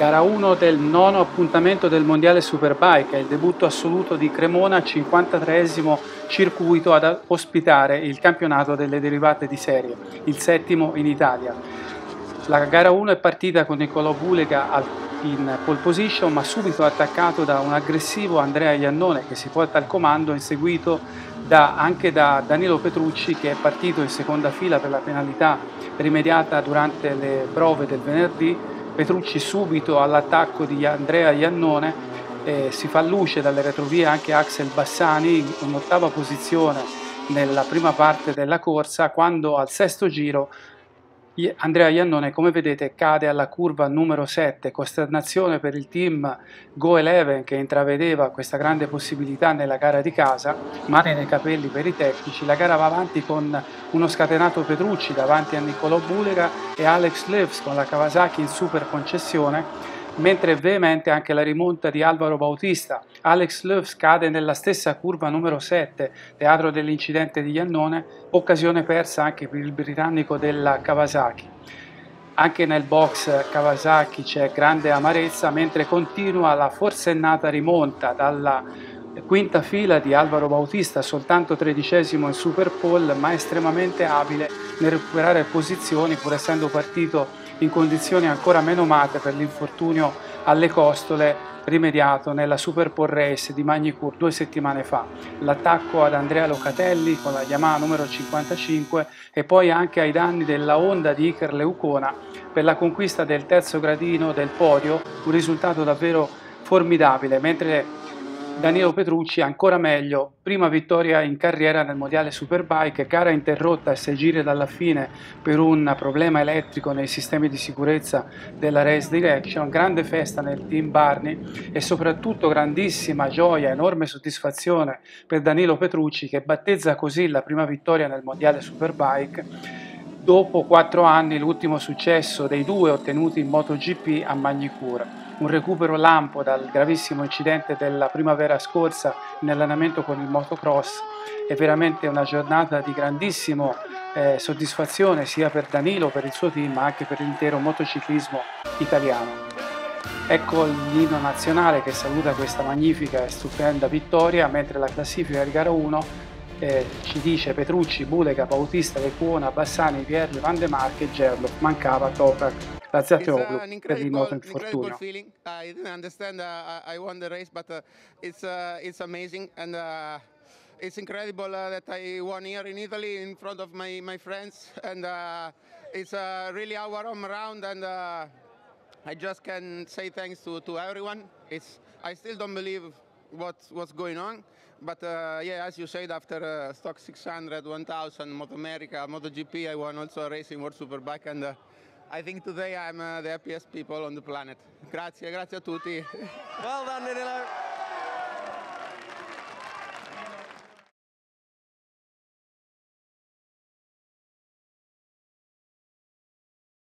Gara 1 del nono appuntamento del Mondiale Superbike, il debutto assoluto di Cremona, 53 circuito ad ospitare il campionato delle derivate di serie, il settimo in Italia. La gara 1 è partita con Niccolò Bulega in pole position ma subito attaccato da un aggressivo Andrea Iannone che si porta al comando inseguito da, anche da Danilo Petrucci che è partito in seconda fila per la penalità rimediata durante le prove del venerdì Petrucci subito all'attacco di Andrea Iannone, eh, si fa luce dalle retrovie anche Axel Bassani in ottava posizione nella prima parte della corsa quando al sesto giro Andrea Iannone, come vedete, cade alla curva numero 7, costernazione per il team Go Eleven che intravedeva questa grande possibilità nella gara di casa, mani nei capelli per i tecnici, la gara va avanti con uno scatenato Petrucci davanti a Niccolò Bulega e Alex Lewis con la Kawasaki in super concessione mentre è veemente anche la rimonta di Alvaro Bautista. Alex Löws cade nella stessa curva numero 7, teatro dell'incidente di Iannone, occasione persa anche per il britannico della Kawasaki. Anche nel box Kawasaki c'è grande amarezza mentre continua la forsennata rimonta dalla quinta fila di Alvaro Bautista, soltanto tredicesimo in Super Pole, ma estremamente abile nel recuperare posizioni pur essendo partito in condizioni ancora meno mate per l'infortunio alle costole rimediato nella Super Pole Race di Magnicur due settimane fa. L'attacco ad Andrea Locatelli con la Yamaha numero 55 e poi anche ai danni della Honda di Iker Leucona per la conquista del terzo gradino del podio, un risultato davvero formidabile, mentre Danilo Petrucci ancora meglio, prima vittoria in carriera nel mondiale Superbike, gara interrotta a sei giri dalla fine per un problema elettrico nei sistemi di sicurezza della Race Direction, grande festa nel team Barney e soprattutto grandissima gioia, enorme soddisfazione per Danilo Petrucci che battezza così la prima vittoria nel mondiale Superbike dopo quattro anni l'ultimo successo dei due ottenuti in MotoGP a Magnicura un recupero lampo dal gravissimo incidente della primavera scorsa in allenamento con il motocross. È veramente una giornata di grandissima eh, soddisfazione sia per Danilo, per il suo team, ma anche per l'intero motociclismo italiano. Ecco l'inno nazionale che saluta questa magnifica e stupenda vittoria, mentre la classifica di gara 1 eh, ci dice Petrucci, Bulega, Bautista, Lecuona, Bassani, Pierli, Van de Marche Gerlo. Mancava Toprak. Grazie a per il nuovo infortunio. I didn't understand uh, I won the race but uh, it's uh, it's amazing and uh, it's incredible uh, that I won here in Italy in front of my my friends and uh, it's uh, really our home round and uh, I just can say thanks to to everyone. It's I still don't believe what's what's going on. But uh, yeah, as you said, after uh, Stock 600, 1000, Moto America, MotoGP, I won also a race in World Superbike and uh, I think today I'm uh, the happiest people on the planet. Grazie, grazie a tutti. well done, Danilo.